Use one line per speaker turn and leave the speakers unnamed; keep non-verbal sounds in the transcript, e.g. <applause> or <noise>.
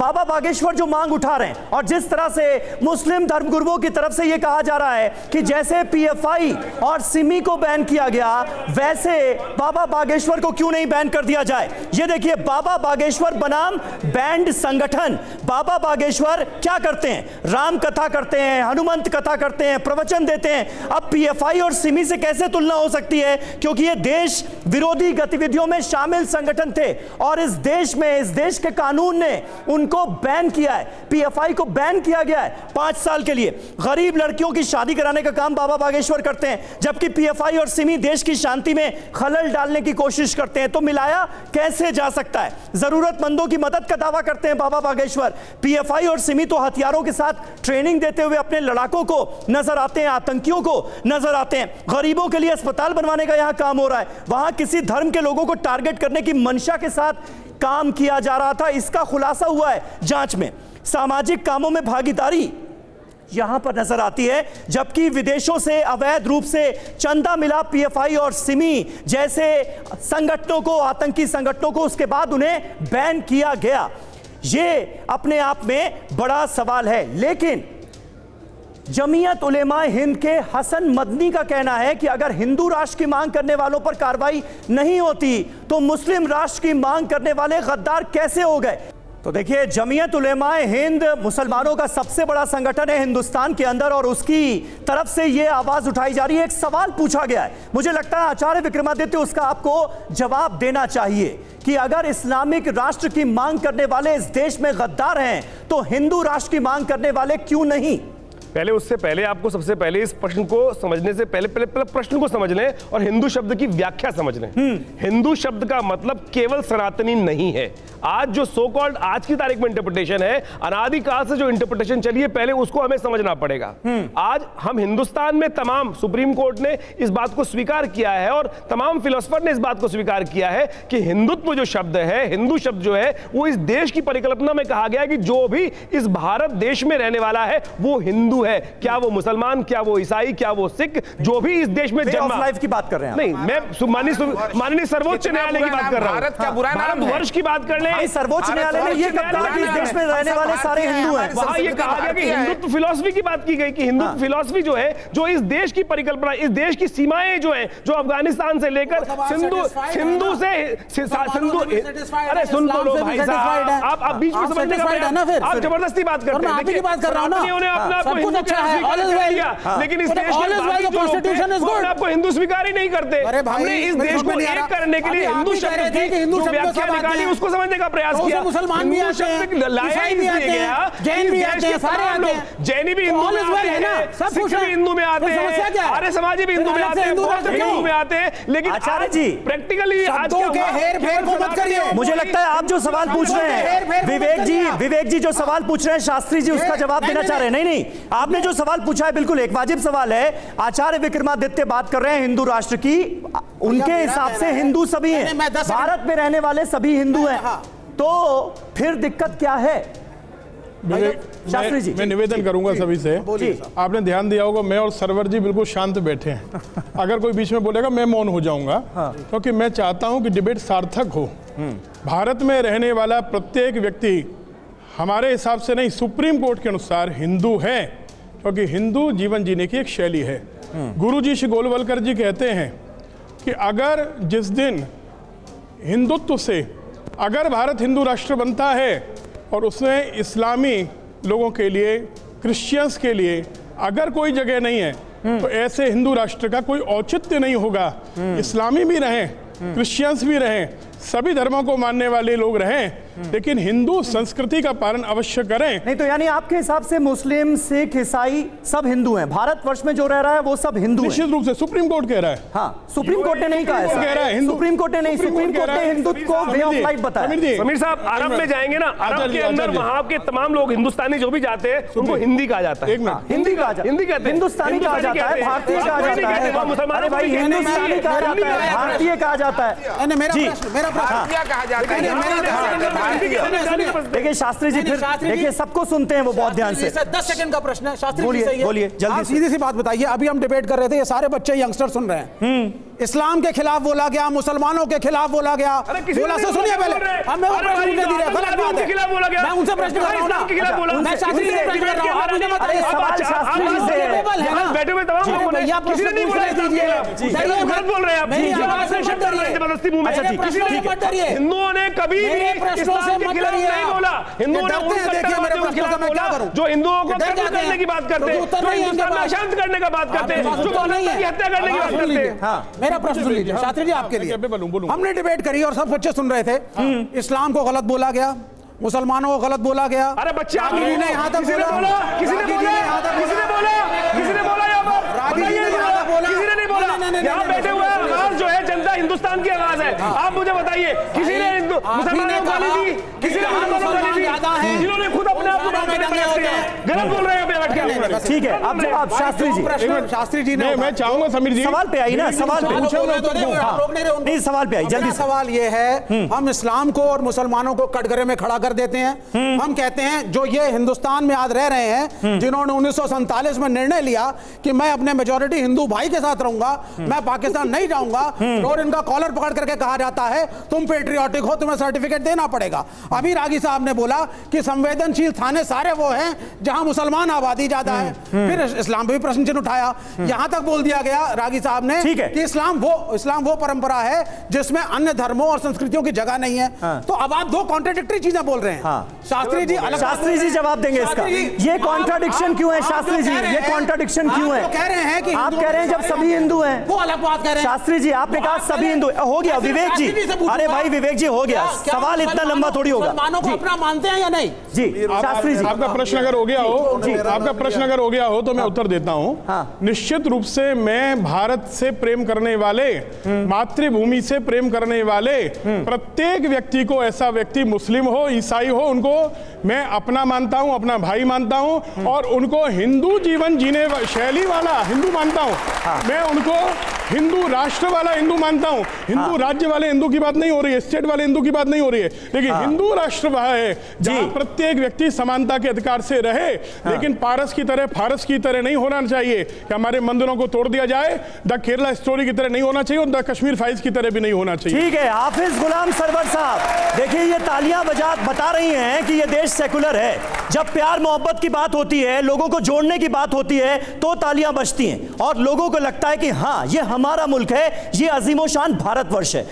बाबा बागेश्वर जो मांग उठा रहे हैं और जिस तरह से मुस्लिम धर्मगुरुओं की तरफ़ से यह कहा जा रहा है कि जैसे पीएफआई और सिमी को बैन किया गया, वैसे बाबा बागेश्वर को क्यों नहीं बैन कर दिया जाए? ये देखिए, बाबा बागेश्वर बनाम बैंड संगठन। बाबा बागेश्वर क्या करते हैं? राम कथा करते हैं, हनुमंत कथा करते हैं, प्रवचन देते हैं। अब पीएफआई और सिमी से कैसे तुलना हो सकती है? क्योंकि ये देश विरोधी गतिविधियों में शामिल संगठन थे और इस देश में, इस देश के कानून ने उनको बैन किया है पीएफआई को बैन किया गया है पाँच साल के लिए। गरीब लड़कियों की शादी कराने का काम बाबा बागेश्वर करते हैं, जबकि पीएफआई और सिमी देश की शांति में खलल डालने की कोशिश करते हैं। तो मिलाया कैसे जा सकता है? जरूरतमंदों की मदद का दावा करते हैं बाबा बागेश्वर। पीएफआई और सिमी तो हथियारों के साथ ट्रेनिंग देते हुए अपने लड़ाकों को नज़र आते हैं, आतंकियों को नज़र आते हैं। गरीबों के लिए अस्पताल बनवाने का यहाँ काम हो रहा है। वहाँ किसी धर्म के लोगों को टारगेट करने की मंशा के साथ काम किया जा रहा था, इसका खुलासा हुआ है जाँच में। सामाजिक कामों में भागीदारी यहाँ पर नज़र आती है, जबकि विदेशों से अवैध रूप से चंदा मिला पीएफआई और सिमी जैसे संगठनों को, आतंकी संगठनों को, उसके बाद उन्हें बैन किया गया। ये अपने आप में बड़ा सवाल है, लेकिन जमीयत उलेमा हिंद के हसन मदनी का कहना है कि अगर हिंदू राष्ट्र की मांग करने वालों पर कार्रवाई नहीं होती तो मुस्लिम राष्ट्र की मांग करने वाले गद्दार कैसे हो गए? तो देखिए, जमीयत उलेमा हिंद मुसलमानों का सबसे बड़ा संगठन है हिंदुस्तान के अंदर और उसकी तरफ़ से यह आवाज़ उठाई जा रही है। एक सवाल पूछा गया है। मुझे लगता है आचार्य विक्रमादित्य उसका आपको जवाब देना चाहिए कि अगर इस्लामिक राष्ट्र की मांग करने वाले इस देश में गद्दार हैं तो हिंदू राष्ट्र की मांग करने वाले क्यों नहीं?
पहले उससे पहले आपको सबसे पहले इस प्रश्न को समझने से पहले पहले, पहले प्रश्न को समझ लें और हिंदू शब्द की व्याख्या समझ लें। हिंदू शब्द का मतलब केवल सनातनी नहीं है। आज जो सो कॉल्ड आज की तारीख में इंटरप्रिटेशन है अनादिकाल से जो इंटरप्रिटेशन चली है पहले उसको हमें समझना पड़ेगा। आज हम हिंदुस्तान में तमाम सुप्रीम कोर्ट ने इस बात को स्वीकार किया है और तमाम फिलोसफर ने इस बात को स्वीकार किया है कि हिंदुत्व जो शब्द है हिंदू शब्द जो है वो इस देश की परिकल्पना में कहा गया है कि जो भी इस भारत देश में रहने वाला है वो हिंदू है। क्या वो मुसलमान क्या वो ईसाई क्या वो सिख जो भी इस देश में जन्मा
लाइफ की बात कर रहे हैं
नहीं मैं माननीय सर्वोच्च न्यायालय की बात कर रहा हूँ।
भारत नाम
भारत
है
वर्ष की बात कर ले
भाई सर्वोच्च न्यायालय ने ये कब कहा कि इस देश में रहने वाले सारे हिंदू हैं।
वहाँ ये कहा गया कि हिंदुत्व फिलॉसफी की बात की गई कि हिंदुत्व फिलॉसफी जो है जो इस देश की परिकल्पना इस देश की सीमाएँ जो है जो अफ़गानिस्तान से लेकर सिंधु सिंधु से सिंधु अरे सुन तो लो भाई साहब आप आप बीच में समझने का आप ज़बरदस्ती बात करते हैं।
आपकी बात कर रहा हूँ ना।
उन्होंने अपने आप को
सब कुछ
हिंदू
अच्छा है ऑल
लेकिन इस देश के
कॉन्स्टिट्यूशन इज़ गुड
आपको हिंदू स्वीकार ही नहीं करते। हमने इस देश को एक करने के लिए हिंदू शब्द की
हिंदू
जो व्याख्या निकाली उसको समझने का प्रयास किया।
मुसलमान भी आते हैं जैन भी आते हैं सारे आते हैं।
जैनी भी हिंदू में आते हैं सब कुछ भी हिंदू में आते हैं आर्य समाजी भी हिंदू में आते हैं बौद्ध भी हिंदू में आते हैं लेकिन
आचार्य जी।
प्रैक्टिकली आज
के हेर फेर को मत करिए
मुझे लगता है आप जो सवाल पूछ रहे हैं विवेक जी विवेक जी जो सवाल पूछ रहे हैं शास्त्री जी उसका जवाब देना चाह रहे हैं। नहीं नहीं। आपने जो सवाल पूछा है बिल्कुल एक वाजिब सवाल है। आचार्य विक्रमादित्य बात कर रहे हैं हिंदू राष्ट्र की। उनके हिसाब से हिंदू सभी हैं। भारत में रहने वाले सभी हिंदू हैं। तो फिर दिक्कत क्या है? शास्त्री जी।
मैं निवेदन करूँगा सभी से। आपने ध्यान दिया होगा मैं और सरवर जी बिल्कुल शांत बैठे हैं। <laughs> अगर कोई बीच में बोलेगा मैं मौन हो जाऊँगा। क्योंकि मैं चाहता हूँ कि डिबेट सार्थक हो। भारत में रहने वाला प्रत्येक व्यक्ति हमारे हिसाब से नहीं सुप्रीम कोर्ट के अनुसार हिंदू है। क्योंकि हिंदू जीवन जीने की एक शैली है। गुरु जी श्री गोलवलकर जी कहते हैं कि अगर जिस दिन हिंदुत्व से अगर भारत हिंदू राष्ट्र बनता है और उसमें इस्लामी लोगों के लिए क्रिश्चियंस के लिए अगर कोई जगह नहीं है तो ऐसे हिंदू राष्ट्र का कोई औचित्य नहीं होगा। इस्लामी भी रहें क्रिश्चियंस भी रहें सभी धर्मों को मानने वाले लोग रहें लेकिन हिंदू संस्कृति का पालन अवश्य करें।
नहीं तो यानी आपके हिसाब से मुस्लिम सिख ईसाई सब हिंदू हैं। भारत वर्ष में जो रह रहा है वो सब हिंदू
निश्चित रूप से सुप्रीम कोर्ट कह रहा है।
हाँ सुप्रीम कोर्ट ने नहीं कहा
सुप्रीम कह रहा है,
सुप्रीम कोर्ट ने नहीं
सुप्रीम कोर्ट
ने
रहा
हिंदुत्व को वे ऑफ़ लाइफ बताया।
समीर
साहब अरब में जाएँगे ना? अरब के अंदर वहाँ के तमाम लोग हिंदुस्तानी जो भी जाते हैं उनको हिंदी कहा जाता है।
हिंदी कहा जाता है।
हिंदी कहते हैं।
हिंदुस्तानी कहा जाता है भारतीय कहा जाता है। अरे भाई हिंदुस्तानी कहा जाता है। भारतीय कहा जाता है।
मेरा
कहा जाता है।
देखिए शास्त्री जी फिर देखिए सबको सुनते हैं वो बहुत ध्यान से।
दस सेकंड का प्रश्न है। शास्त्री जी
बोलिए,
सही
बोलिए, जल्दी
सीधी सी बात बताइए अभी हम डिबेट कर रहे थे ये सारे बच्चे यंगस्टर सुन रहे हैं। इस्लाम के खिलाफ बोला गया मुसलमानों के खिलाफ बोला गया। बोला से सुनिए पहले।
बोल रहे हैं।
मैं वो प्रश्न दे रहा गलत बात
के खिलाफ बोला
है
गया।
मैं उनसे प्रश्न कर रहा हूँ। ना। मैं शास्त्री से प्रश्न कर रहा हूँ। आप मुझे बताइए
सवाल शास्त्री से
है ना।
बैठे हुए तमाम लोगों ने किसी ने नहीं बोला इस्लाम के। खिलाफ। सही है, गलत बोल रहे हैं आप। ज़बरदस्ती अच्छा। हिंदुओं ने कभी भी इस्लाम के खिलाफ नहीं। बोला हिंदुओं ने उन
हैं,
कट्टरवादियों के खिलाफ
क्या
बोला, जो हिंदुओं को कत्ल करने की बात करते हैं जो
है
हिंदुस्तान में। अशांत करने का बात करते हैं जो की
है।
हत्या करने की बात करते हैं
हाँ, मेरा प्रश्न सुन लीजिए शास्त्री जी आपके लिए। हमने डिबेट करी और सब बच्चे सुन रहे थे इस्लाम को गलत बोला गया मुसलमानों को गलत बोला गया
अरे बच्चे
यहाँ तक
किसी ने
बोला
बोला किसी ने बोला किसी ने बोला किसी ने नहीं बोला। यहाँ बैठे हुए आवाज़ जो है जनता हिंदुस्तान की आवाज़ है। आप मुझे बताइए किसी ने मुसलमानों को गाली दी किसी ने मुसलमानों को गाली दी। जिन्होंने खुद अपने आप को
मुसलमानों में
बात
दंगे होते हैं।
गलत बोल रहे हैं बैठ के।
नहीं, नहीं, बस
ठीक है अब जवाब शास्त्री जी।
शास्त्री जी ने
मैं मैं चाहूँगा समीर जी।
सवाल पे आई ना सवाल पे।
पूछो,
मैं
तो
उत्तर
दे,
दूँ।
आप रोक नहीं रहे उनको।
नहीं सवाल पे आई जल्दी
सवाल ये है हम इस्लाम को और मुसलमानों को कटघरे में खड़ा कर देते हैं। हम कहते हैं जो ये हिंदुस्तान में आज रह रहे हैं जिन्होंने उन्नीस में निर्णय लिया कि मैं अपने मेजोरिटी हिंदू भाई के साथ रहूँगा मैं पाकिस्तान नहीं जाऊँगा और इनका कॉलर पकड़ करके कहा जाता है तुम पेट्रियोटिक हो तुम्हें सर्टिफिकेट देना पड़ेगा। अभी रागी साहब ने बोला कि संवेदनशील थाने सारे वो हैं जहाँ मुसलमान आबादी ज़्यादा है। फिर इस्लाम पे भी प्रश्न चिन्ह उठाया। यहाँ तक बोल दिया गया रागी साहब ने कि इस्लाम वो इस्लाम वो परंपरा है जिसमें अन्य धर्मों और संस्कृतियों की जगह नहीं है।
हाँ।
तो अब आप दो कॉन्ट्रेडिक्टरी चीज़ें बोल रहे हैं।
हाँ।
शास्त्री जी अलग
शास्त्री जी जवाब देंगे इसका। ये कॉन्ट्राडिक्शन क्यों है शास्त्री
जी?
ये कॉन्ट्राडिक्शन क्यों है?
कह रहे हैं कि
आप कह रहे हैं जब सभी हिंदू हैं।
वो अलग बात कह रहे हैं।
शास्त्री जी आपने कहा सभी हिंदू
हो।
गया विवेक जी। अरे भाई विवेक जी हो गया। सवाल इतना लंबा थोड़ी होगा।
मुसलमानों को अपना मानते हैं या नहीं?
जी शास्त्री जी।
आपका प्रश्न अगर हो गया हो आपका प्रश्न अगर हो गया हो तो मैं उत्तर देता हूँ।
हाँ।
निश्चित रूप से मैं भारत से प्रेम करने वाले मातृभूमि से प्रेम करने वाले प्रत्येक व्यक्ति को ऐसा व्यक्ति मुस्लिम हो ईसाई हो उनको मैं अपना मानता हूँ अपना भाई मानता हूँ और उनको हिंदू जीवन जीने शैली वाला हिंदू मानता हूँ। मैं उनको हिंदू राष्ट्र वाला हिंदू मानता हूँ। हिंदू राज्य वाले हिंदू की बात नहीं हो रही है स्टेट वाले हिंदू की बात नहीं हो रही है। लेकिन हिंदू राष्ट्र वह है जहाँ प्रत्येक व्यक्ति समानता के अधिकार से रहे लेकिन पारस की तरह फारस की तरह नहीं होना चाहिए कि हमारे मंदिरों को तोड़ दिया जाए द केरला स्टोरी की तरह नहीं होना चाहिए और द कश्मीर फाइल्स की तरह भी नहीं होना चाहिए।
ठीक है हाफिज गुलाम सरवर साहब देखिए ये तालियाँ बजा बता रही हैं कि ये देश सेकुलर है। जब प्यार मोहब्बत की बात होती है लोगों को जोड़ने की बात होती है तो तालियाँ बजती हैं और लोगों को लगता है कि हाँ ये हमारा मुल्क है ये अजीमोशान भारतवर्ष है।